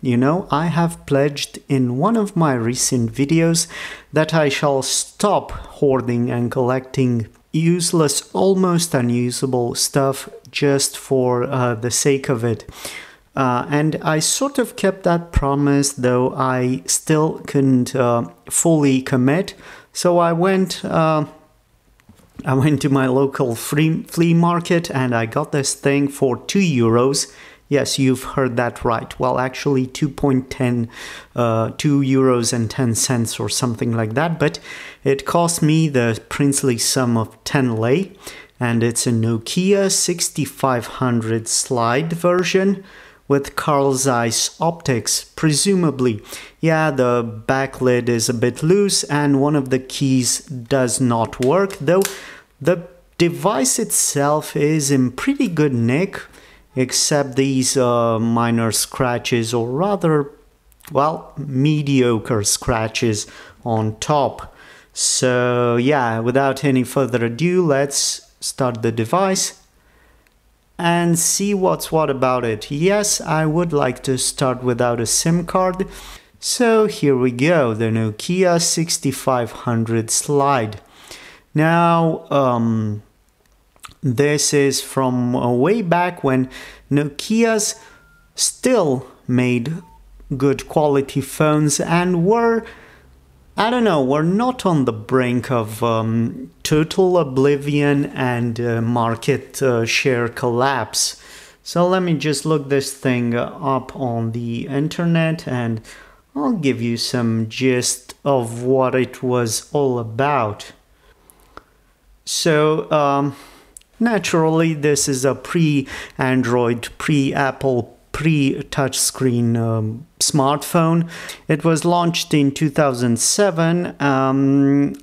you know, I have pledged in one of my recent videos that I shall stop hoarding and collecting useless, almost unusable stuff just for uh, the sake of it. Uh, and I sort of kept that promise, though I still couldn't uh, fully commit. So I went, uh, I went to my local free flea market, and I got this thing for two euros. Yes, you've heard that right. Well, actually, 2.10, uh, 2 euros and 10 cents or something like that. But it cost me the princely sum of 10 lei, and it's a Nokia 6500 slide version with Carl Zeiss optics, presumably. Yeah, the back lid is a bit loose and one of the keys does not work, though the device itself is in pretty good nick, except these uh, minor scratches, or rather, well, mediocre scratches on top. So yeah, without any further ado, let's start the device and see what's what about it. Yes, I would like to start without a SIM card. So here we go, the Nokia 6500 slide. Now, um, this is from way back when Nokia's still made good quality phones and were I don't know, we're not on the brink of um, total oblivion and uh, market uh, share collapse. So let me just look this thing up on the internet and I'll give you some gist of what it was all about. So, um, naturally, this is a pre Android, pre Apple pre-touchscreen um, smartphone. It was launched in 2007. Um,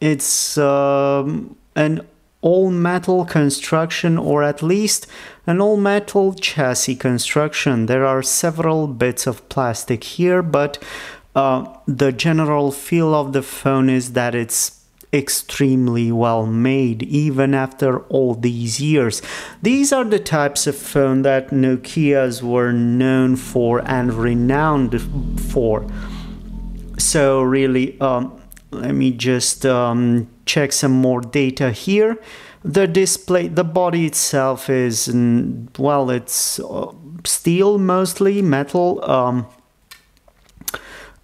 it's um, an all metal construction or at least an all metal chassis construction. There are several bits of plastic here, but uh, the general feel of the phone is that it's extremely well made even after all these years. These are the types of phone that Nokia's were known for and renowned for. So really, um, let me just um, check some more data here. The display, the body itself is, well, it's uh, steel mostly, metal. Um,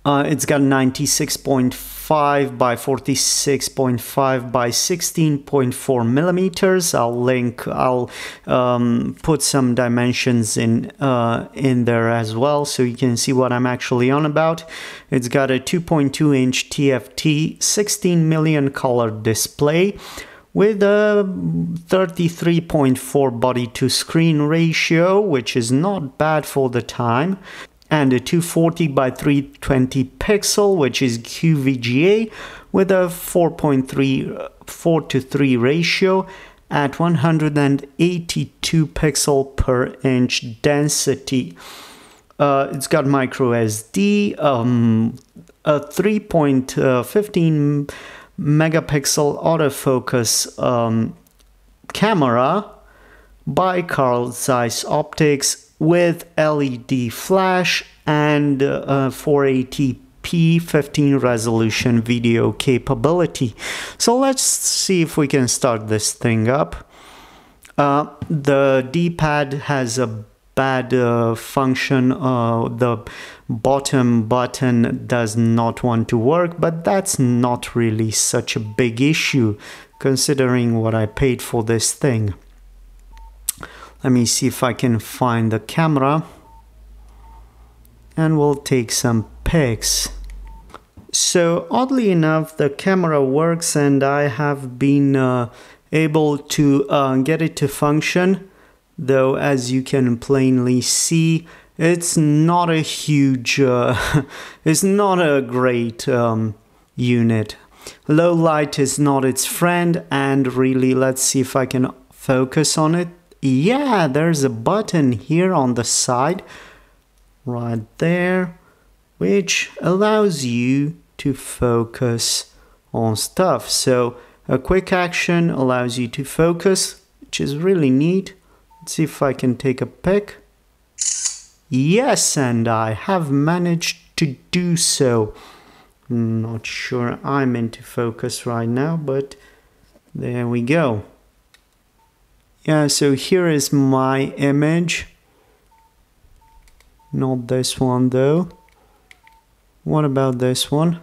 uh, it's got 96.5 5 by 46.5 by 16.4 millimeters. I'll link, I'll um, put some dimensions in, uh, in there as well so you can see what I'm actually on about. It's got a 2.2 inch TFT 16 million color display with a 33.4 body to screen ratio, which is not bad for the time and a 240 by 320 pixel which is QVGA with a 4.3 4 to 3 ratio at 182 pixel per inch density. Uh, it's got micro SD, um, a 3.15 megapixel autofocus um, camera by Carl Zeiss Optics with LED flash and uh, 480p 15 resolution video capability. So let's see if we can start this thing up. Uh, the D-pad has a bad uh, function. Uh, the bottom button does not want to work, but that's not really such a big issue considering what I paid for this thing. Let me see if I can find the camera and we'll take some pics. So oddly enough, the camera works and I have been uh, able to uh, get it to function. Though as you can plainly see, it's not a huge, uh, it's not a great um, unit. Low light is not its friend and really let's see if I can focus on it yeah, there's a button here on the side, right there, which allows you to focus on stuff. So a quick action allows you to focus, which is really neat. Let's see if I can take a pic. Yes, and I have managed to do so. Not sure I'm into focus right now, but there we go. Yeah, so here is my image. Not this one though. What about this one?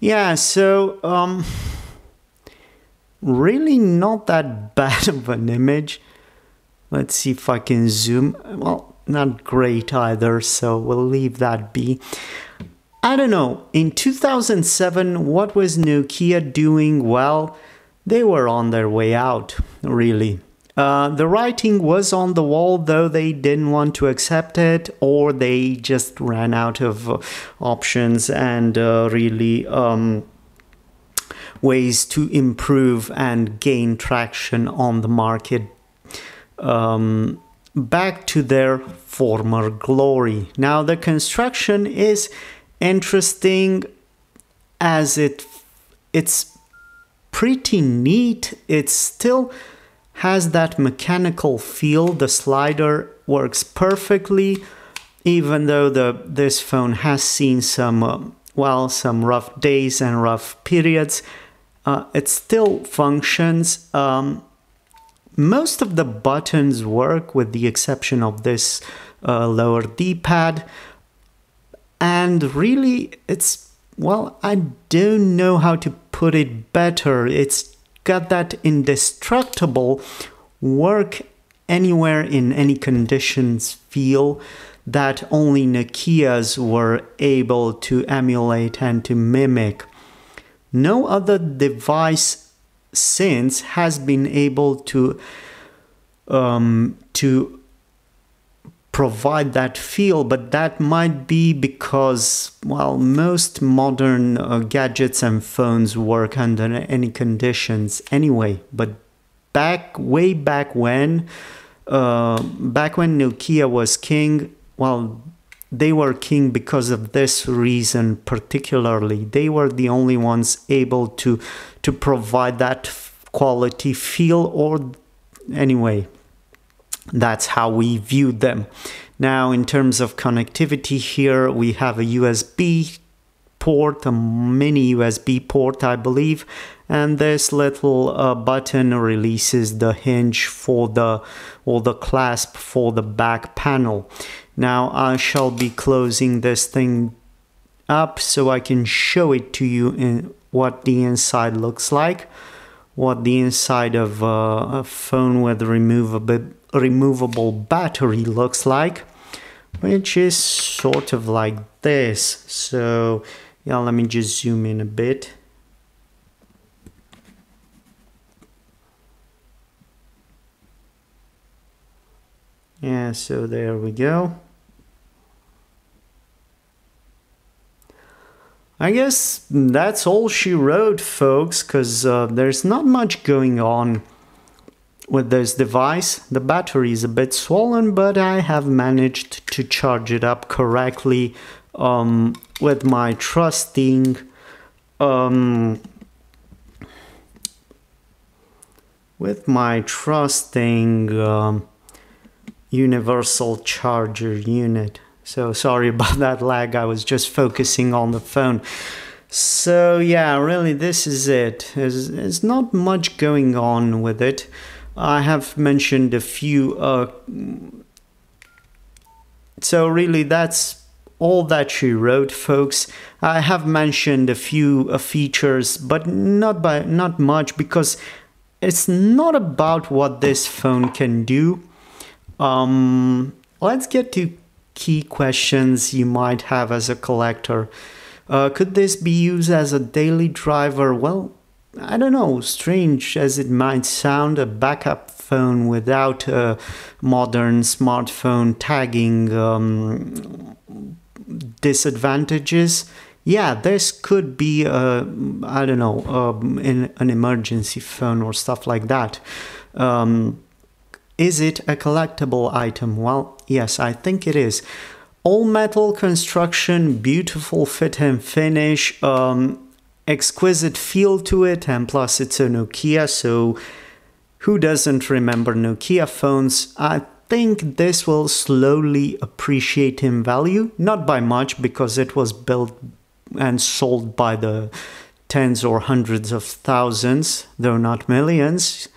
Yeah, so um really not that bad of an image. Let's see if I can zoom. Well, not great either, so we'll leave that be. I don't know, in 2007, what was Nokia doing? Well, they were on their way out, really. Uh, the writing was on the wall, though they didn't want to accept it, or they just ran out of uh, options and uh, really um, ways to improve and gain traction on the market um, back to their former glory. Now, the construction is interesting as it it's pretty neat. It's still has that mechanical feel. The slider works perfectly, even though the this phone has seen some uh, well some rough days and rough periods. Uh, it still functions. Um, most of the buttons work with the exception of this uh, lower D-pad and really it's well I don't know how to put it better it's got that indestructible work anywhere in any conditions feel that only Nokia's were able to emulate and to mimic. No other device since has been able to um, to provide that feel, but that might be because, well, most modern uh, gadgets and phones work under any conditions anyway. But back, way back when, uh, back when Nokia was king, well, they were king because of this reason particularly they were the only ones able to to provide that quality feel or anyway that's how we viewed them. Now in terms of connectivity here we have a usb port a mini usb port i believe and this little uh, button releases the hinge for the or the clasp for the back panel. Now I shall be closing this thing up so I can show it to you in what the inside looks like. What the inside of uh, a phone with removable removable battery looks like which is sort of like this. So yeah let me just zoom in a bit. Yeah so there we go. I guess that's all she wrote, folks, because uh, there's not much going on with this device. The battery is a bit swollen, but I have managed to charge it up correctly um, with my trusting um, with my trusting um, universal charger unit. So sorry about that lag. I was just focusing on the phone. So yeah, really, this is it. There's, there's not much going on with it. I have mentioned a few. Uh, so really, that's all that she wrote, folks. I have mentioned a few uh, features, but not by not much because it's not about what this phone can do. Um, let's get to key questions you might have as a collector. Uh, could this be used as a daily driver? Well, I don't know, strange as it might sound, a backup phone without a modern smartphone tagging um, disadvantages. Yeah, this could be, a, I don't know, um, an emergency phone or stuff like that. Um, is it a collectible item? Well, yes, I think it is. All metal construction, beautiful fit and finish, um, exquisite feel to it, and plus it's a Nokia, so who doesn't remember Nokia phones? I think this will slowly appreciate in value, not by much because it was built and sold by the tens or hundreds of thousands, though not millions.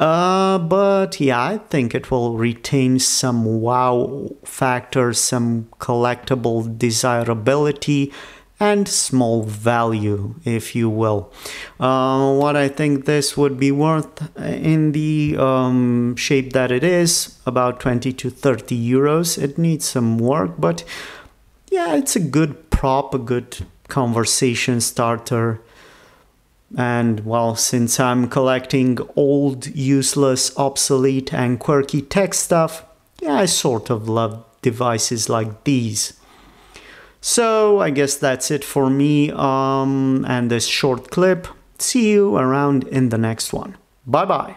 Uh, but yeah, I think it will retain some wow factor, some collectible desirability, and small value, if you will. Uh, what I think this would be worth in the um, shape that it is, about 20 to 30 euros. It needs some work, but yeah, it's a good prop, a good conversation starter. And well, since I'm collecting old, useless, obsolete, and quirky tech stuff, yeah, I sort of love devices like these. So I guess that's it for me um, and this short clip. See you around in the next one. Bye bye.